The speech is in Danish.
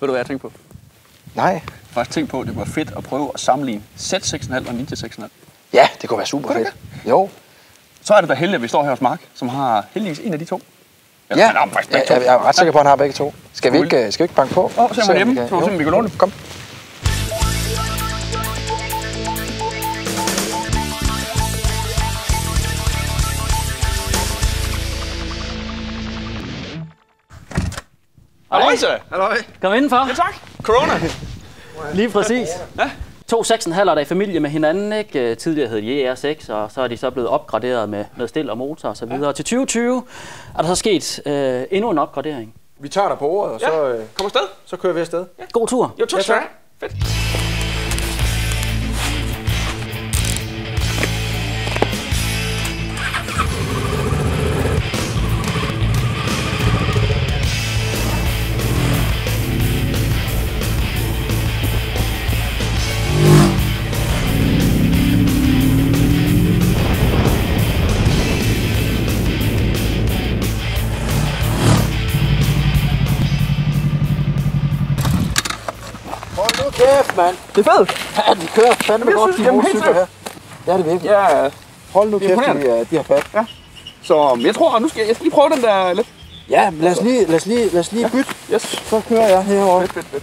Ved du, hvad jeg tænkte på? Nej. Jeg har tænkt på, at det var fedt at prøve at sammenligne Z6,5 og Ninja 6,5. Ja, det kunne være super Kunne fedt. Jo. Så er det da heldigt, at vi står her hos Mark, som har heldigvis en af de to. Eller, Ja, han har faktisk jeg, begge to. jeg, jeg er ret sikker på, at han har begge to. Skal vi ikke, øh, skal vi ikke banke på? Åh, om han er hjemme. vi kan- Så vi kan låne det. Kom. Halløjse! Halløj. Kom indenfor. Ja, tak. Corona. Lige præcis. Ja. To 6,5 der er i familie med hinanden. Ikke? Øh, Tidligere hed de ER6, og så er de så blevet opgraderet med, med stil og motor og så videre. Ja. Til 2020 er der så sket øh, endnu en opgradering. Vi tager dig på ordet, og så, øh, Kom afsted. så kører vi afsted. God tur. Jo, tak. Ja, tak. Fedt. Hold kæft, mand. Det er fedt. Ja, de kører fandme godt, de helt motorcykler her. Ja, det er virkelig. Ja, Hold nu kæft, de, øh, de har fat. så jeg tror, nu skal jeg, jeg skal lige prøve den der lidt. Ja, men lad os lige, lad os lige, lad os lige bytte. Yes. Så kører jeg herover. Fedt, fedt, fedt.